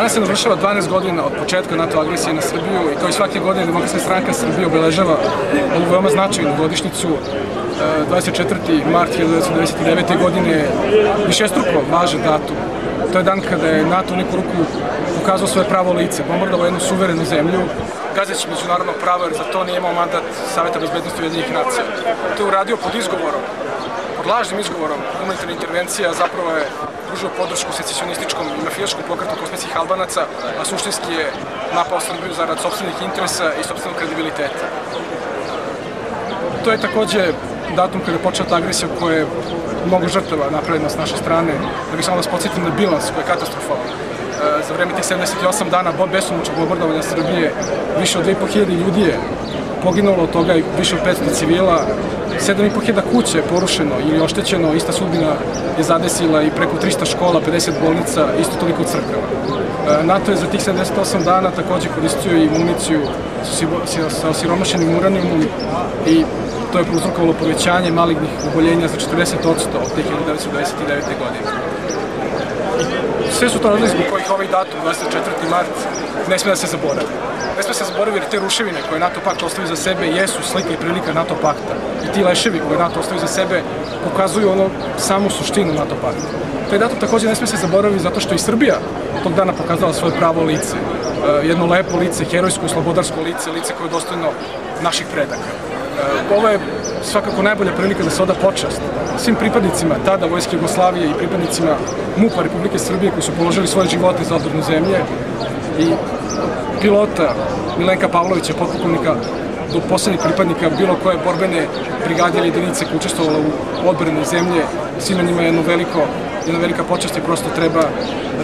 Danas se navršava 12 godina od početka NATO agresije na Srbiju i kao i svake godine Demokratska stranka Srbije obeležava ovu veoma značajnu godišnicu 24. mart 1999. godine višestruko važan datum. To je dan kada je NATO u neku ruku pokazao svoje pravo lice, bombardovao jednu suverenu zemlju, gazeći međunarodnog prava jer za to nije imao mandat Saveta bezbednosti Ujedinjenih nacija. To je uradio pod izgovorom pod lažnim izgovorom humanitarna intervencija zapravo je pružio podršku secesionističkom i mafijaškom pokretu kosmetskih Albanaca, a suštinski je napao Srbiju zarad sobstvenih interesa i sobstvenog kredibiliteta. To je takođe datum kada je počela ta agresija koja je mnogo žrtava napravljena s naše strane. Da bih samo da spocetim na bilans koji je katastrofalan. E, za vreme tih 78 dana besomučnog bombardovanja Srbije više od 2500 ljudi je poginulo od toga više od 500 civila, 7.500 kuće je porušeno ili oštećeno, ista sudbina je zadesila i preko 300 škola, 50 bolnica, isto toliko crkava. E, NATO je za tih 78 dana takođe koristio i municiju sa osiromašenim uranijumom i to je prouzrokovalo povećanje malignih oboljenja za 40% od 1929. godine. Sve su to razli zbog kojih ovaj datum, 24. mart, ne sme da se zaboravi. Ne sme se zaboravi jer te ruševine koje NATO pakt ostavi za sebe jesu slika i prilika NATO pakta. I ti leševi koje NATO ostavi za sebe pokazuju ono samu suštinu NATO pakta. Taj datum takođe ne sme se zaboravi zato što i Srbija tog dana pokazala svoje pravo lice. E, jedno lepo lice, herojsko slobodarsko lice, lice koje je dostojno naših predaka. E, ovo je svakako najbolja prilika da se oda počast svim pripadnicima tada Vojske Jugoslavije i pripadnicima MUPA Republike Srbije koji su položili svoje živote za odbranu zemlje i pilota Milenka Pavlovića, potpukovnika do poslednjih pripadnika bilo koje borbene brigade ili jedinice koja učestvovala u odbrani zemlje. Svima njima je jedno veliko, jedna velika počast i prosto treba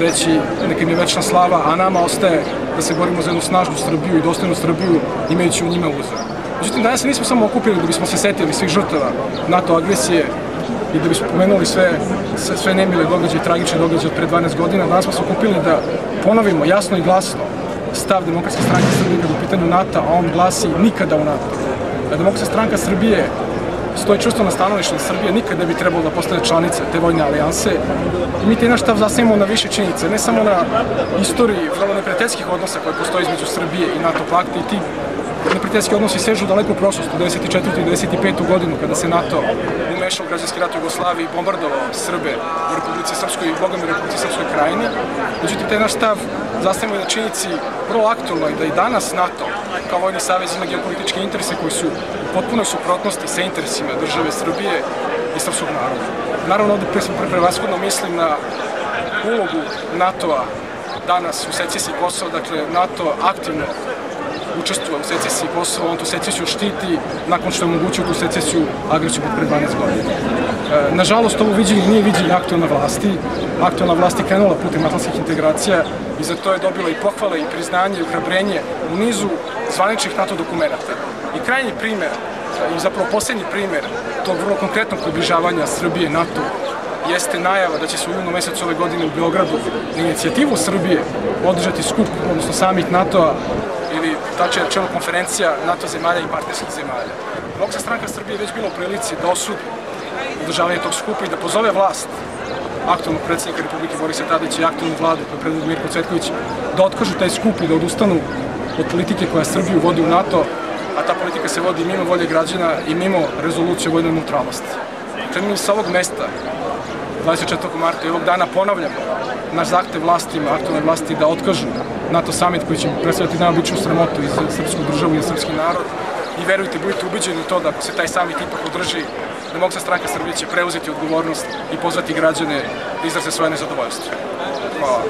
reći neka im je večna slava, a nama ostaje da se borimo za jednu snažnu Srbiju i dostojnu Srbiju imajući u njima uzor. Međutim, danas nismo samo okupili da bismo se setili svih žrtava NATO agresije i da bismo pomenuli sve, sve, nemile događaje, tragične događaje od pre 12 godina. Danas smo se okupili da ponovimo jasno i glasno stav Demokratske stranke Srbije kada u pitanju NATO, a on glasi nikada u NATO. Demokratska stranka Srbije stoji čusto na stanovištu da Srbija nikada bi trebalo da postane članica te vojne alijanse. I mi te naš stav zasnijemo na više činjenice, ne samo na istoriji vrlo neprijateljskih odnosa koje postoje između Srbije i NATO pakta i ti neprijateljski odnosi sežu daleko u prošlost, u 94. i 95. godinu, kada se NATO umešao u građanski rat u Jugoslaviji i bombardovao Srbe u Republici Srpskoj i Bogom u Republici Srpskoj krajini. Međutim, taj naš stav zastavimo na činjenici vrlo aktualno i da i danas NATO kao vojni savez ima geopolitičke interese koji su u potpunoj suprotnosti sa interesima države Srbije i srpskog naroda. Naravno, ovde pre, pre, prevashodno mislim na ulogu NATO-a danas u secesiji Kosova, dakle NATO aktivno učestvuje u secesiji Kosova, on tu secesiju štiti nakon što je omogućio tu secesiju agresiju pod pre 12 godina. E, nažalost, ovo viđenje nije viđenje aktualne vlasti. Aktualna vlast je krenula putem atlantskih integracija i za to je dobila i pohvale i priznanje i uhrabrenje u nizu zvaničnih NATO dokumenta. I krajnji primer, i zapravo poslednji primer tog vrlo konkretnog približavanja Srbije NATO jeste najava da će se u junu mesecu ove godine u Beogradu na inicijativu Srbije održati skup, odnosno samit NATO-a ili tače rečeno konferencija NATO zemalja i partnerskih zemalja. Demokratska stranka Srbije je već bila u prilici da osudi održavanje tog skupa i da pozove vlast aktualnog predsednika Republike Borisa Tadića i aktualnu vladu koju predvodi Mirko Cvetković da otkažu taj skup i da odustanu od politike koja Srbiju vodi u NATO, a ta politika se vodi mimo volje građana i mimo rezolucije vojne neutralnosti. Dakle, mi sa ovog mesta 24. marta i ovog dana ponavljamo naš zahtev vlastima, aktualne vlasti da otkažu NATO summit koji će predstavljati najobičnu sramotu i za srpsku državu i srpski narod. I verujte, budite ubeđeni u to da ako se taj summit ipak održi, Demokratska stranka Srbije će preuzeti odgovornost i pozvati građane da izraze svoje nezadovoljstvo. Hvala.